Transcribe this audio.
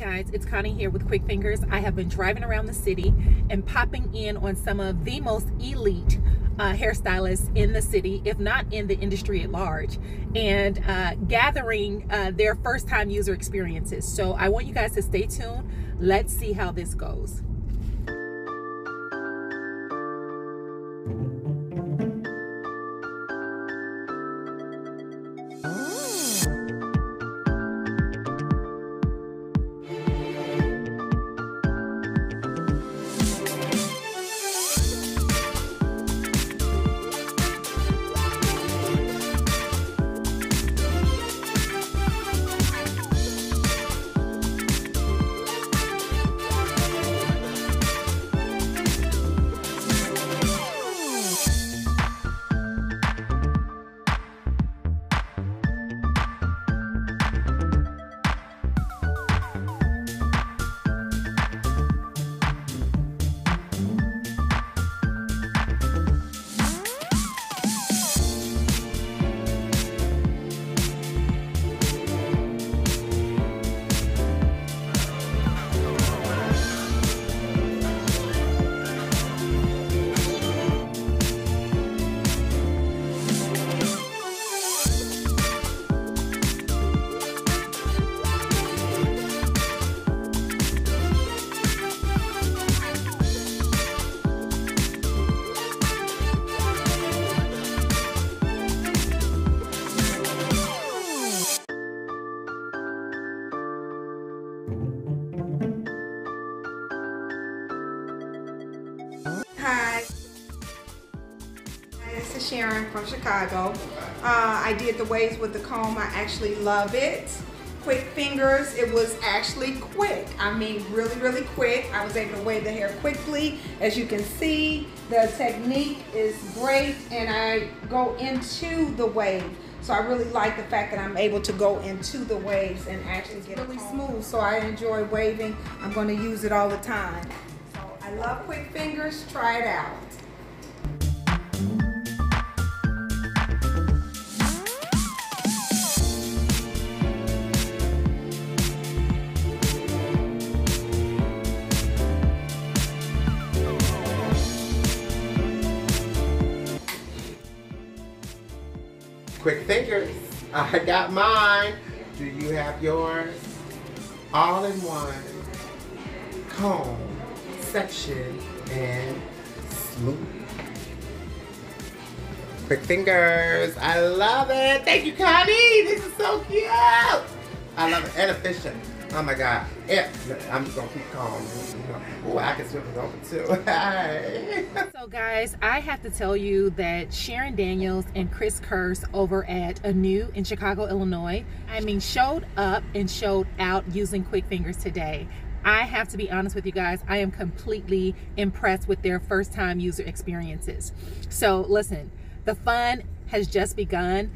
guys, it's Connie here with Kwik Fingers. I have been driving around the city and popping in on some of the most elite uh, hairstylists in the city, if not in the industry at large, and uh, gathering uh, their first time user experiences. So I want you guys to stay tuned. Let's see how this goes. Hi. This is Sharon from Chicago. Uh, I did the waves with the comb. I actually love it. Kwik Fingers. It was actually quick. I mean, really, really quick. I was able to wave the hair quickly. As you can see, the technique is great, and I go into the wave. So I really like the fact that I'm able to go into the waves and actually get really smooth. So I enjoy waving. I'm going to use it all the time. So I love Kwik Fingers. Try it out. Kwik Fingers. I got mine. Do you have yours? All in one. Comb, section, and smooth. Kwik Fingers. I love it. Thank you, Connie. This is so cute. I love it. And efficient. Oh my God. Yeah. I'm just gonna keep calm. Oh, I can swim over too. So guys, I have to tell you that Sharon Daniels and Chris Curse over at ANU in Chicago, Illinois, I mean, showed up and showed out using Kwik Fingers today. I have to be honest with you guys, I am completely impressed with their first time user experiences. So listen, the fun has just begun